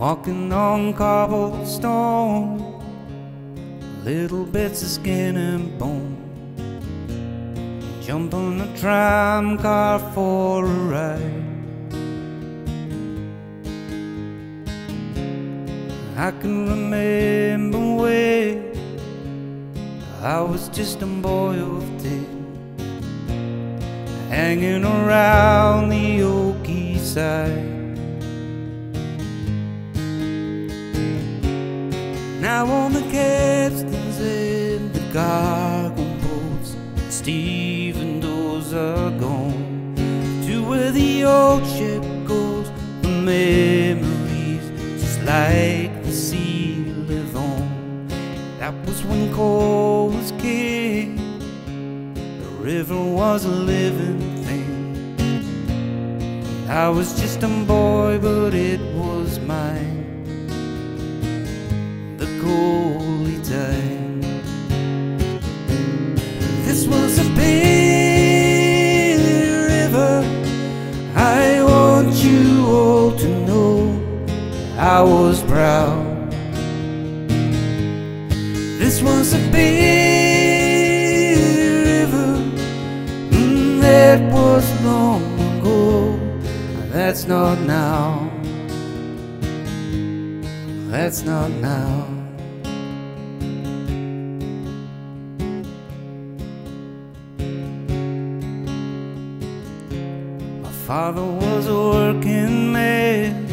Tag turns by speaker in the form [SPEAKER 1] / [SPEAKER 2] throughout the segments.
[SPEAKER 1] Walking on cobblestone, little bits of skin and bone. Jump on a tram car for a ride. I can remember when I was just a boy of ten, hanging around the old quayside. Now on the capstans and the cargo boats, stevedores are gone to where the old ship goes The memories, just like the sea live on. That was when coal was king, the river was a living thing. I was just a boy, but it was mine holy time. This was a big river. I want you all to know I was proud. This was a big river mm, that was long ago. That's not now. That's not now. Father was a working man.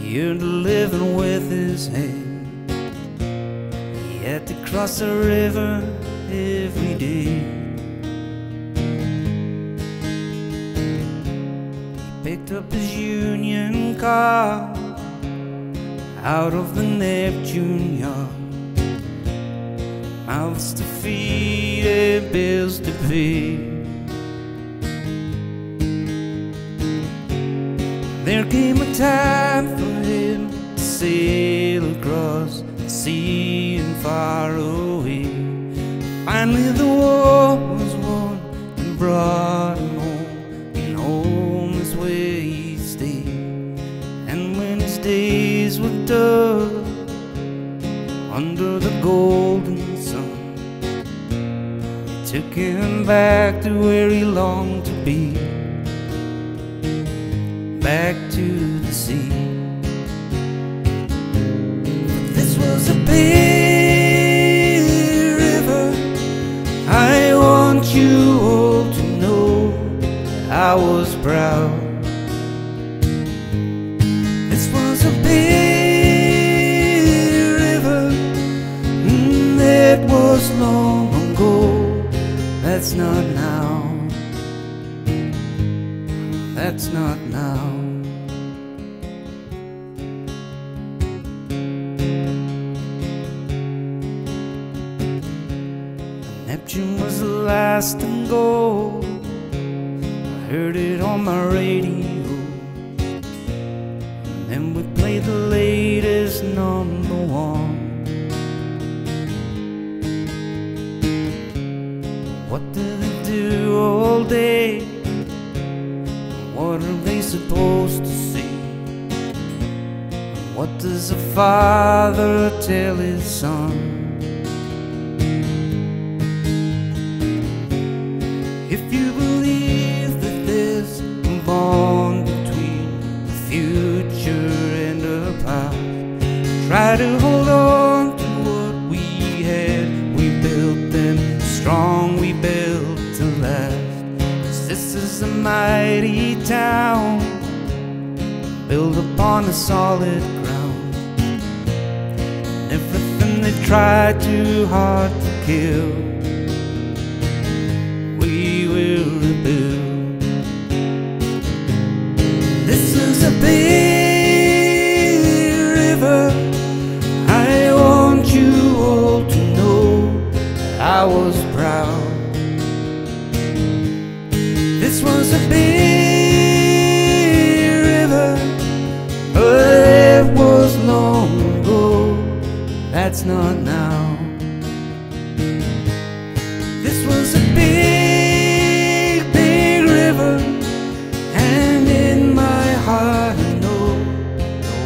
[SPEAKER 1] He earned a living with his hand. He had to cross the river every day. He picked up his Union car out of the Neptune yard. Mouths to feed and bills to pay. There came a time for him to sail across the sea and far away. Finally, the war was won and brought him home, and home is where he stayed. And when his days were done under the golden sun, it took him back to where he longed to be, back to the sea. This was a big river. I want you all to know I was proud. This was a big river mm, that was long ago. That's not now. That's not last to go. I heard it on my radio. And then we played the latest number one. What do they do all day? What are they supposed to see? What does a father tell his son? Bond between the future and the past, try to hold on to what we had. We built them strong, we built to last. this is a mighty town built upon a solid ground. And everything they tried too hard to kill we will rebuild. Is a big river. I want you all to know I was proud. This was a big river, but it was long ago. That's not now.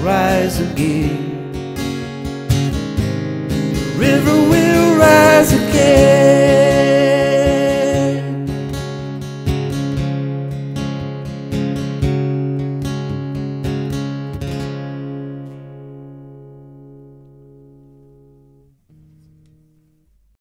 [SPEAKER 1] rise again. The river